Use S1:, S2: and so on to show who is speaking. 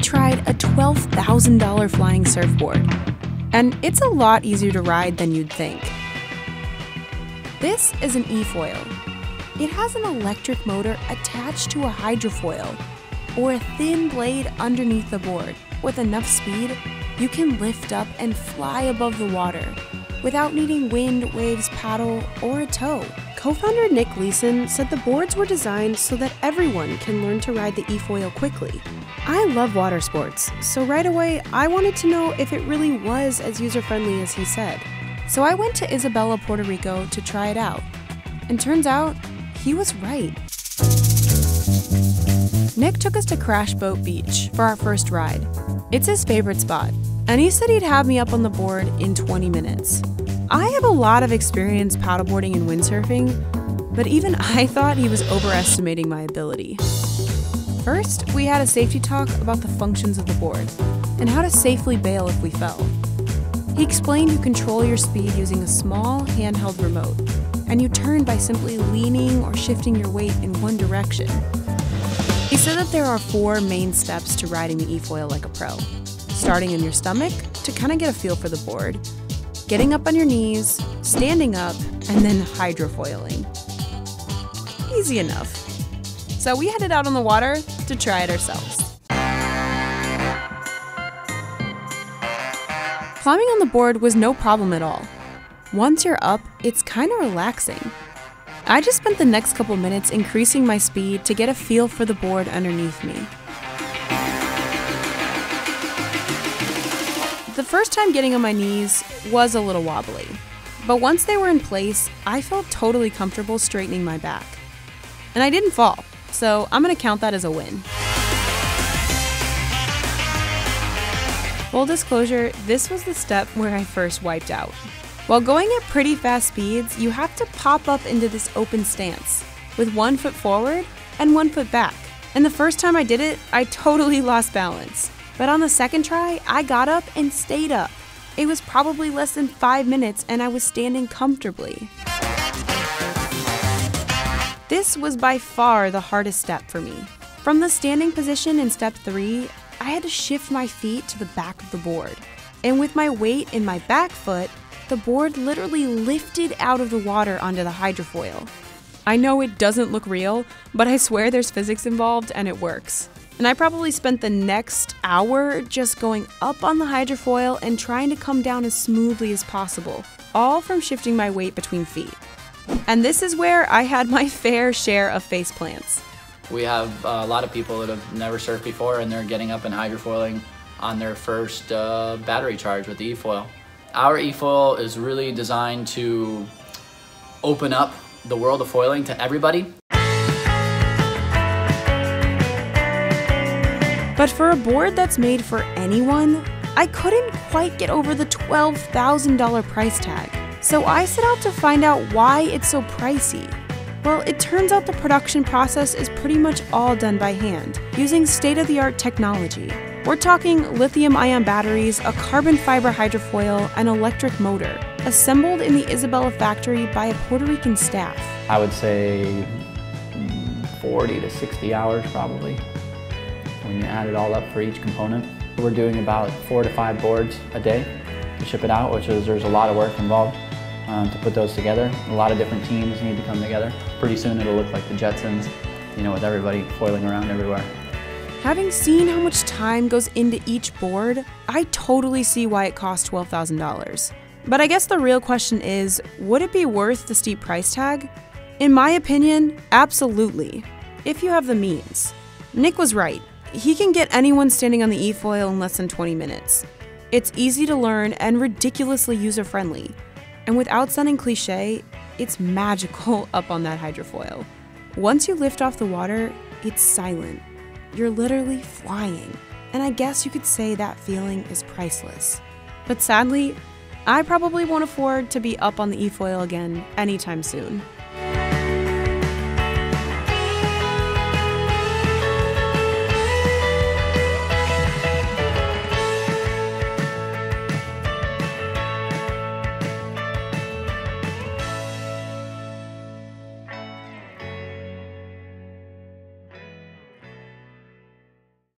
S1: tried a $12,000 flying surfboard. And it's a lot easier to ride than you'd think. This is an e-foil. It has an electric motor attached to a hydrofoil or a thin blade underneath the board. With enough speed, you can lift up and fly above the water without needing wind, waves, paddle, or a tow. Co founder Nick Leiken said the boards were designed so that everyone can learn to ride the e-foil quickly. I love water sports, so right away I wanted to know if it really was as user friendly as he said. So I went to Isabela, Puerto Rico to try it out. And turns out, he was right. Nick took us to Crash Boat Beach for our first ride. It's his favorite spot, and he said he'd have me up on the board in 20 minutes. I have a lot of experience paddleboarding and windsurfing, but even I thought he was overestimating my ability. First, we had a safety talk about the functions of the board and how to safely bail if we fell. He explained you control your speed using a small handheld remote, and you turn by simply leaning or shifting your weight in one direction. He said that there are four main steps to riding the e-foil like a pro. Starting in your stomach to kind of get a feel for the board, getting up on your knees, standing up, and then hydrofoiling. Easy enough. So we headed out on the water to try it ourselves. Climbing on the board was no problem at all. Once you're up, it's kind of relaxing. I just spent the next couple minutes increasing my speed to get a feel for the board underneath me. First time getting on my knees was a little wobbly, but once they were in place, I felt totally comfortable straightening my back. And I didn't fall, so I'm gonna count that as a win. Full disclosure, this was the step where I first wiped out. While going at pretty fast speeds, you have to pop up into this open stance with one foot forward and one foot back. And the first time I did it, I totally lost balance. But on the second try, I got up and stayed up. It was probably less than five minutes and I was standing comfortably. This was by far the hardest step for me. From the standing position in step three, I had to shift my feet to the back of the board. And with my weight in my back foot, the board literally lifted out of the water onto the hydrofoil. I know it doesn't look real, but I swear there's physics involved and it works. And I probably spent the next hour just going up on the hydrofoil and trying to come down as smoothly as possible, all from shifting my weight between feet. And this is where I had my fair share of face plants.
S2: We have a lot of people that have never surfed before and they're getting up and hydrofoiling on their first uh, battery charge with the e-foil. Our e-foil is really designed to open up the world of foiling to everybody.
S1: But for a board that's made for anyone, I couldn't quite get over the $12,000 price tag. So I set out to find out why it's so pricey. Well, it turns out the production process is pretty much all done by hand, using state of the art technology. We're talking lithium ion batteries, a carbon fiber hydrofoil, an electric motor, assembled in the Isabela factory by a Puerto Rican staff.
S3: I would say 40 to 60 hours probably when you add it all up for each component. We're doing about four to five boards a day to ship it out, which is there's a lot of work involved um, to put those together. A lot of different teams need to come together. Pretty soon it'll look like the Jetsons, you know, with everybody foiling around everywhere.
S1: Having seen how much time goes into each board, I totally see why it costs $12,000. But I guess the real question is would it be worth the steep price tag? In my opinion, absolutely, if you have the means. Nick was right. He can get anyone standing on the e foil in less than 20 minutes. It's easy to learn and ridiculously user friendly. And without sounding cliche, it's magical up on that hydrofoil. Once you lift off the water, it's silent. You're literally flying. And I guess you could say that feeling is priceless. But sadly, I probably won't afford to be up on the e-foil again anytime soon.